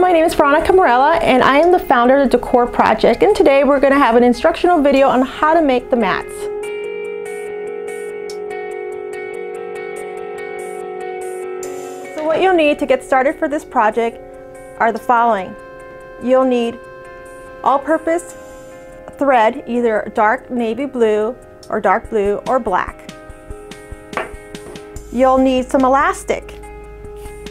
My name is Veronica Morella and I am the founder of the Du Coeur Project and today we're going to have an instructional video on how to make the mats. So what you'll need to get started for this project are the following. You'll need all-purpose thread, either dark navy blue or dark blue or black. You'll need some elastic.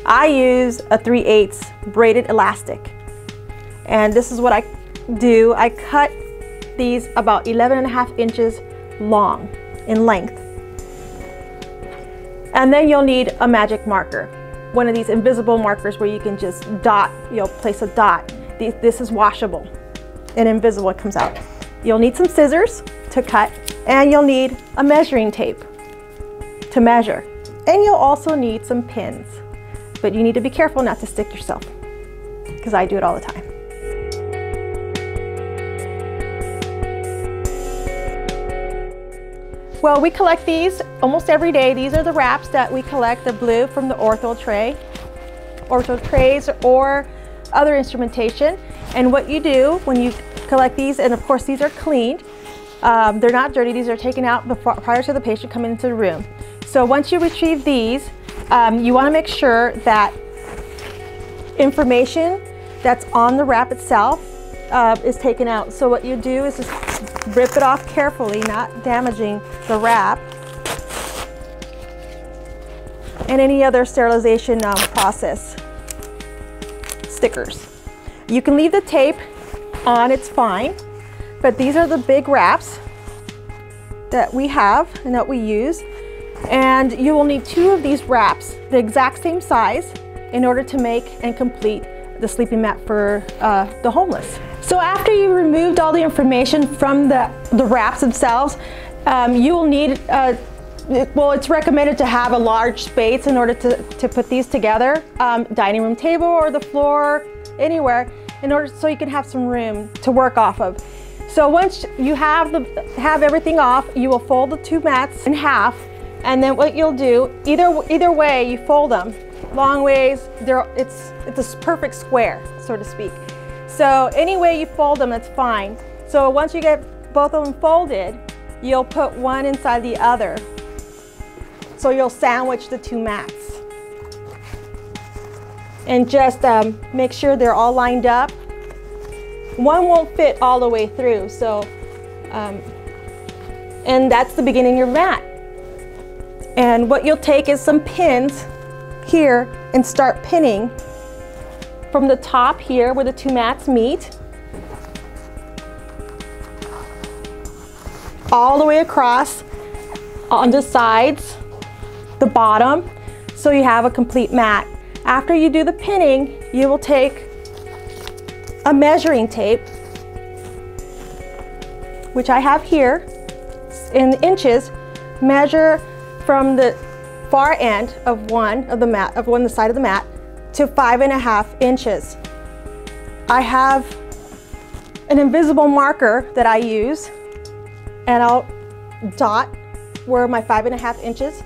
I use a 3 8 braided elastic. And this is what I do. I cut these about 11 and a half inches long in length. And then you'll need a magic marker. One of these invisible markers where you can just dot, you'll place a dot. This is washable and invisible, it comes out. You'll need some scissors to cut and you'll need a measuring tape to measure. And you'll also need some pins. But you need to be careful not to stick yourself because I do it all the time. Well, we collect these almost every day. These are the wraps that we collect, the blue from the ortho tray, ortho trays or other instrumentation. And what you do when you collect these, and of course these are cleaned, um, they're not dirty, these are taken out before, prior to the patient coming into the room. So once you retrieve these, um, you want to make sure that information that's on the wrap itself uh, is taken out. So what you do is just rip it off carefully, not damaging the wrap and any other sterilization um, process stickers. You can leave the tape on, it's fine, but these are the big wraps that we have and that we use. And you will need two of these wraps, the exact same size, in order to make and complete the sleeping mat for uh, the homeless. So after you removed all the information from the, the wraps themselves, um, you will need, uh, well, it's recommended to have a large space in order to, to put these together, um, dining room table or the floor, anywhere, in order so you can have some room to work off of. So once you have, the, have everything off, you will fold the two mats in half and then what you'll do, either, either way you fold them, long ways, it's, it's a perfect square, so to speak. So any way you fold them, that's fine. So once you get both of them folded, you'll put one inside the other. So you'll sandwich the two mats. And just um, make sure they're all lined up. One won't fit all the way through, so, um, and that's the beginning of your mat. And what you'll take is some pins here and start pinning from the top here where the two mats meet all the way across on the sides, the bottom, so you have a complete mat. After you do the pinning, you will take a measuring tape, which I have here in inches, measure from the far end of one of the mat, of one the side of the mat, to five and a half inches. I have an invisible marker that I use and I'll dot where my five and a half inches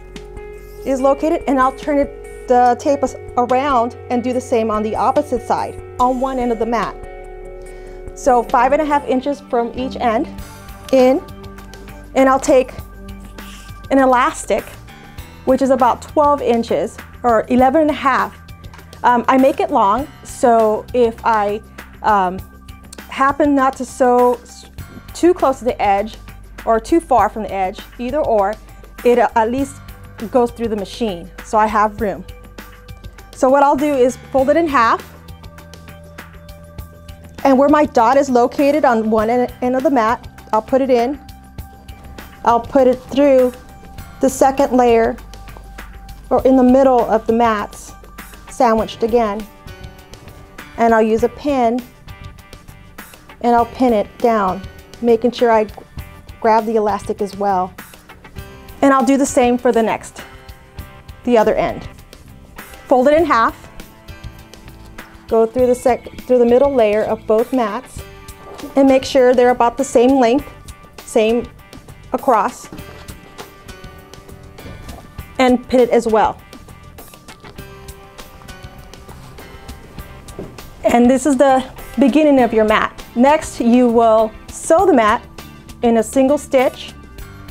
is located and I'll turn it, the tape around and do the same on the opposite side on one end of the mat. So five and a half inches from each end in and I'll take an elastic, which is about 12 inches or 11 and a half. Um, I make it long, so if I um, happen not to sew too close to the edge or too far from the edge, either or, it at least goes through the machine, so I have room. So what I'll do is fold it in half, and where my dot is located on one end of the mat, I'll put it in. I'll put it through the second layer or in the middle of the mats sandwiched again. And I'll use a pin and I'll pin it down making sure I grab the elastic as well. And I'll do the same for the next the other end. Fold it in half. Go through the sec through the middle layer of both mats and make sure they're about the same length same across and pin it as well. And this is the beginning of your mat. Next, you will sew the mat in a single stitch.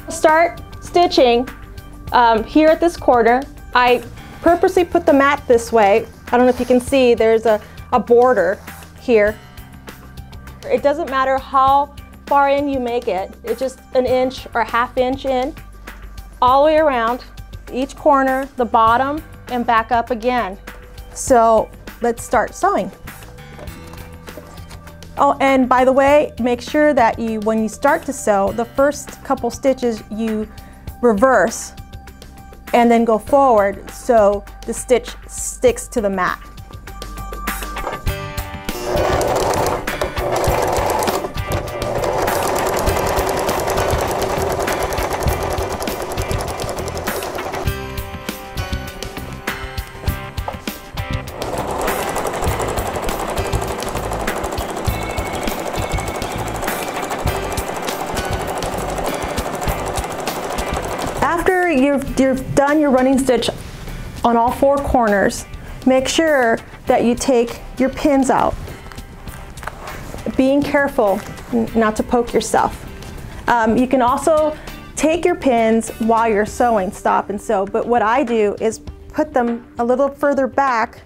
Start stitching um, here at this corner. I purposely put the mat this way. I don't know if you can see, there's a, a border here. It doesn't matter how far in you make it. It's just an inch or half inch in, all the way around, each corner, the bottom, and back up again. So let's start sewing. Oh, and by the way, make sure that you, when you start to sew, the first couple stitches you reverse and then go forward so the stitch sticks to the mat. After you've, you've done your running stitch on all four corners, make sure that you take your pins out. Being careful not to poke yourself. Um, you can also take your pins while you're sewing, stop and sew, but what I do is put them a little further back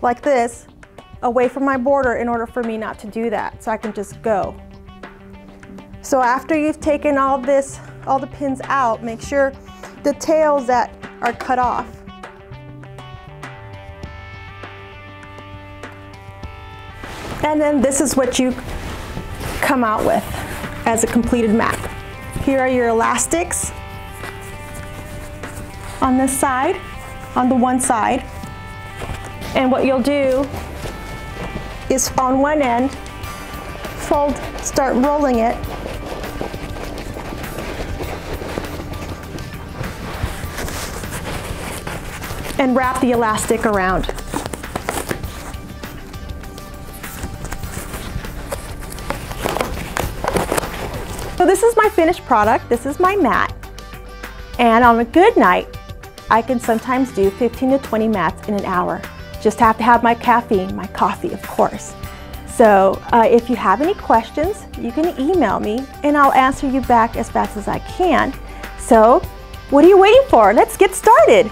like this, away from my border in order for me not to do that, so I can just go. So after you've taken all this, all the pins out, make sure the tails that are cut off. And then this is what you come out with as a completed map. Here are your elastics on this side, on the one side. And what you'll do is on one end, fold, start rolling it and wrap the elastic around. So this is my finished product. This is my mat. And on a good night, I can sometimes do 15 to 20 mats in an hour. Just have to have my caffeine, my coffee, of course. So uh, if you have any questions, you can email me and I'll answer you back as fast as I can. So what are you waiting for? Let's get started.